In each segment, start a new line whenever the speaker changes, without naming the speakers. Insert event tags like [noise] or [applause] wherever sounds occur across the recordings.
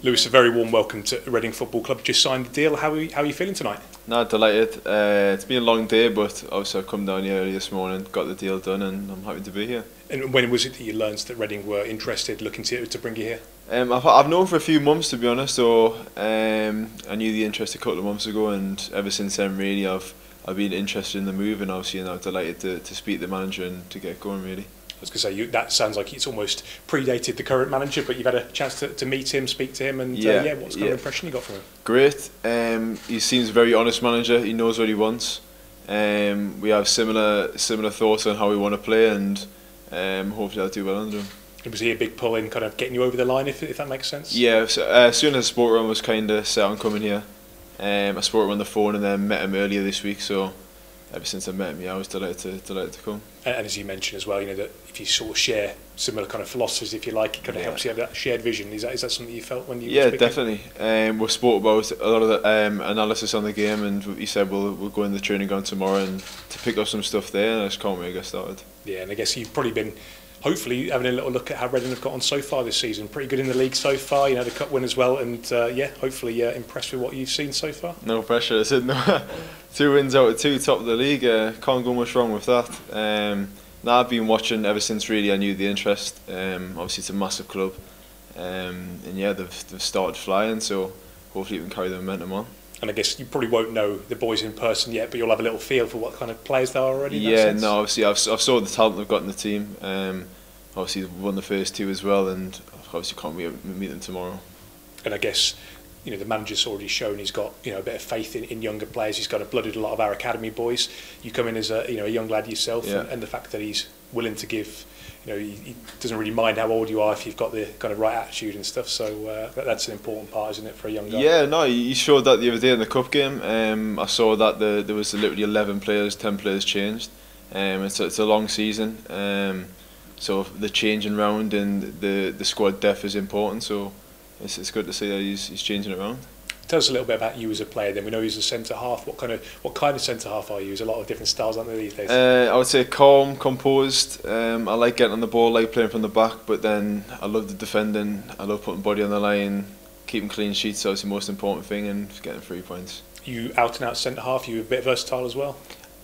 Lewis, a very warm welcome to Reading Football Club. Just signed the deal. How are you, how are you feeling tonight?
No, delighted. Uh, it's been a long day, but obviously I've come down here early this morning, got the deal done, and I'm happy to be here.
And when was it that you learned that Reading were interested, looking to, to bring you here?
Um, I've, I've known for a few months, to be honest. So um, I knew the interest a couple of months ago, and ever since then, really, I've I've been interested in the move, and obviously, you know, delighted to, to speak to the manager and to get going, really.
I was going to say, you, that sounds like it's almost predated the current manager, but you've had a chance to, to meet him, speak to him, and uh, yeah, uh, yeah what's kind yeah. of impression you got from him?
Great. Um, he seems a very honest manager. He knows what he wants. Um, we have similar similar thoughts on how we want to play, and um, hopefully I'll do well under him.
Was he a big pull in kind of getting you over the line, if, if that makes sense?
Yeah, so, uh, as soon as sport run was kind of set on coming here, um, I spoke him on the phone and then met him earlier this week, so ever since I met him, yeah, I was delighted to, delighted to come.
And, and as you mentioned as well, you know, that if you sort of share similar kind of philosophies, if you like, it kind of yeah. helps you have that shared vision. Is that, is that something you felt when you
Yeah, definitely. Um, we spoke about a lot of the um, analysis on the game and he said, well, we'll go in the training ground tomorrow and to pick up some stuff there and I just can't wait to get started.
Yeah, and I guess you've probably been hopefully having a little look at how Reading have got on so far this season. Pretty good in the league so far, you know, the cup win as well, and uh, yeah, hopefully uh, impressed with what you've seen so far.
No pressure, [laughs] no. two wins out of two, top of the league, uh, can't go much wrong with that. Um, now I've been watching ever since really I knew the interest. Um, obviously, it's a massive club, um, and yeah, they've, they've started flying, so hopefully we can carry the momentum on
and I guess you probably won't know the boys in person yet, but you'll have a little feel for what kind of players they are already.
Yeah, no, obviously I've, I've saw the talent they've got in the team. Um, obviously won the first two as well, and obviously can't meet, meet them tomorrow.
And I guess you know the manager's already shown he's got you know a bit of faith in, in younger players. He's got a blooded a lot of our academy boys. You come in as a you know a young lad yourself, yeah. and, and the fact that he's willing to give you know, he, he doesn't really mind how old you are if you've got the kind of right attitude and stuff. So uh, that's an important part, isn't it, for a young guy?
Yeah, no, he showed that the other day in the cup game. Um, I saw that the, there was literally 11 players, 10 players changed. Um, it's, a, it's a long season, um, so the changing round and the the squad depth is important. So it's, it's good to see that he's, he's changing around.
Tell us a little bit about you as a player. Then we know he's a centre half. What kind of what kind of centre half are you? There's a lot of different styles, aren't there these days?
Uh, I would say calm, composed. Um, I like getting on the ball, like playing from the back. But then I love the defending. I love putting body on the line, keeping clean sheets. So it's the most important thing, and getting three points.
You out and out centre half. You a bit versatile as well.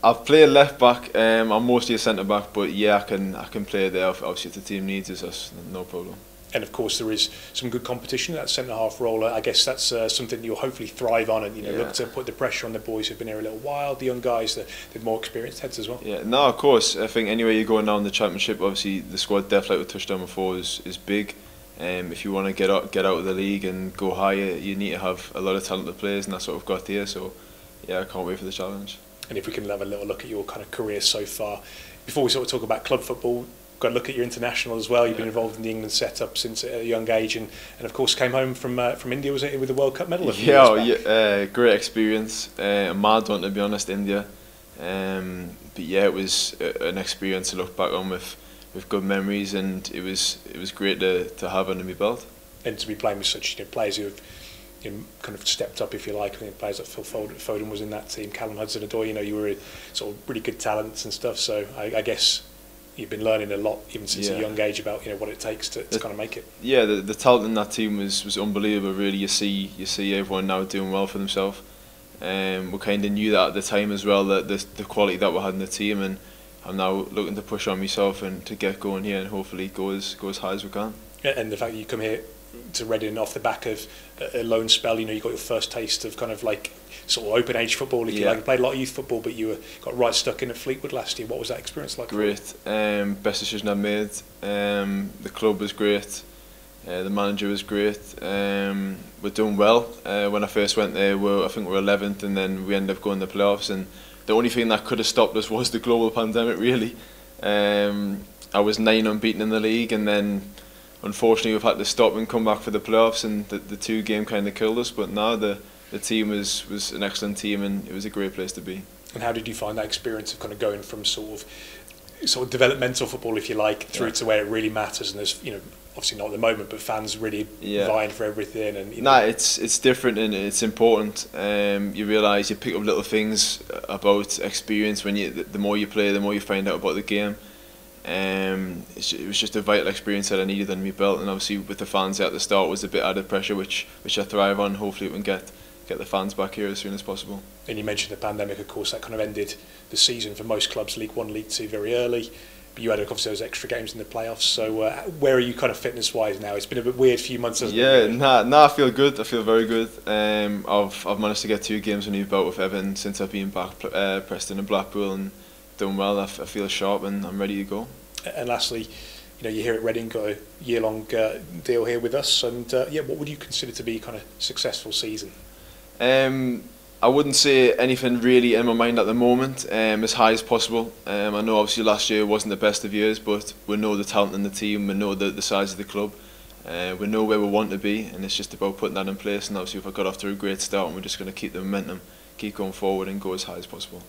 I've played left back. Um, I'm mostly a centre back, but yeah, I can I can play there. Obviously, if the team needs us, that's no problem
and of course there is some good competition in that centre half role. I guess that's uh, something you'll hopefully thrive on and you know yeah. look to put the pressure on the boys who've been here a little while, the young guys, the, the more experienced heads as well.
Yeah, no, of course. I think anywhere you're going now in the championship, obviously the squad depth, like we touched on before, is, is big. Um, if you want to get out, get out of the league and go higher, you need to have a lot of talented players, and that's what we've got here. So, yeah, I can't wait for the challenge.
And if we can have a little look at your kind of career so far, before we sort of talk about club football, got to look at your international as well. You've been involved in the England setup since a young age, and, and of course came home from uh, from India was it with a World Cup medal?
yeah, oh, yeah, uh, great experience. Uh, a mad one to be honest, India. Um, but yeah, it was a, an experience to look back on with with good memories, and it was it was great to to have under my belt.
And to be playing with such you know, players who have you know, kind of stepped up, if you like. I think players like Phil Foden, Foden was in that team, Callum Hudson-Odoi, you know, you were sort of really good talents and stuff. So I, I guess you've been learning a lot even since yeah. a young age about you know what it takes to, to the, kind of make it.
Yeah, the, the talent in that team was, was unbelievable. Really, you see you see everyone now doing well for themselves. Um, we kind of knew that at the time as well that the, the quality that we had in the team, and I'm now looking to push on myself and to get going here and hopefully go as go as high as we can.
Yeah, and the fact that you come here to Reading off the back of a loan spell. You know, you got your first taste of kind of like sort of open age football. If yeah. you like, you played a lot of youth football, but you were got right stuck in at Fleetwood last year. What was that experience like?
Great, um, best decision I made. Um, the club was great. Uh, the manager was great. Um, we're doing well. Uh, when I first went there, we I think we are 11th, and then we ended up going to the playoffs. And the only thing that could have stopped us was the global [laughs] pandemic. Really, um, I was nine unbeaten in the league, and then unfortunately we've had to stop and come back for the playoffs and the, the two game kind of killed us but now the the team was was an excellent team and it was a great place to be
and how did you find that experience of kind of going from sort of sort of developmental football if you like through yeah. to where it really matters and there's you know obviously not at the moment but fans really yeah. vying for everything and you
know. nah it's it's different and it's important um, you realize you pick up little things about experience when you the more you play the more you find out about the game Um, it was just a vital experience that I needed under my belt, and obviously with the fans at the start was a bit added pressure, which which I thrive on. Hopefully, we can get get the fans back here as soon as possible.
And you mentioned the pandemic, of course, that kind of ended the season for most clubs, League One, League Two, very early. But you had obviously those extra games in the playoffs. So uh, where are you kind of fitness wise now? It's been a bit weird few months.
yeah, it? nah, nah, I feel good. I feel very good. Um, I've I've managed to get two games under my belt with Everton since I've been back, uh, Preston and Blackpool, and done well. I, feel sharp and I'm ready to go.
And lastly, you know, you're here at Reading, got a year-long uh, deal here with us, and uh, yeah, what would you consider to be kind of successful season?
Um, I wouldn't say anything really in my mind at the moment, um, as high as possible. Um, I know obviously last year wasn't the best of years, but we know the talent in the team, we know the, the size of the club, uh, we know where we want to be, and it's just about putting that in place. And obviously, if I got off to a great start, and we're just going to keep the momentum, keep going forward, and go as high as possible.